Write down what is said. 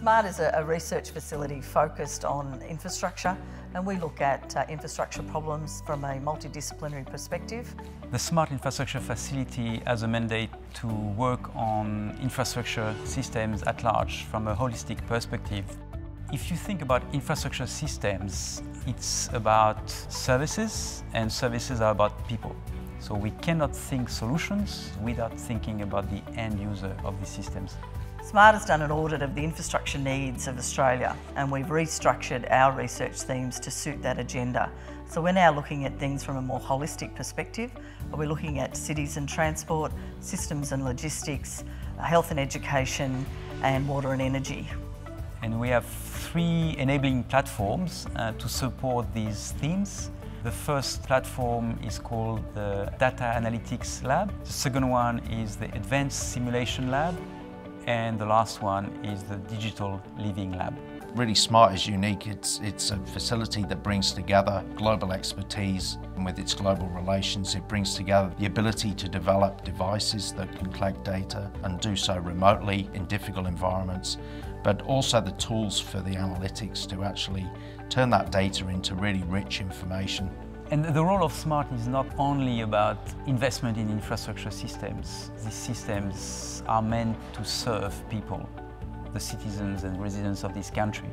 SMART is a, a research facility focused on infrastructure and we look at uh, infrastructure problems from a multidisciplinary perspective. The Smart Infrastructure Facility has a mandate to work on infrastructure systems at large from a holistic perspective. If you think about infrastructure systems, it's about services and services are about people. So we cannot think solutions without thinking about the end user of these systems. SMART has done an audit of the infrastructure needs of Australia and we've restructured our research themes to suit that agenda. So we're now looking at things from a more holistic perspective. We're looking at cities and transport, systems and logistics, health and education and water and energy. And we have three enabling platforms uh, to support these themes. The first platform is called the Data Analytics Lab. The second one is the Advanced Simulation Lab. And the last one is the Digital Living Lab. Really Smart is unique. It's, it's a facility that brings together global expertise and with its global relations it brings together the ability to develop devices that can collect data and do so remotely in difficult environments but also the tools for the analytics to actually turn that data into really rich information. And the role of SMART is not only about investment in infrastructure systems. These systems are meant to serve people, the citizens and residents of this country.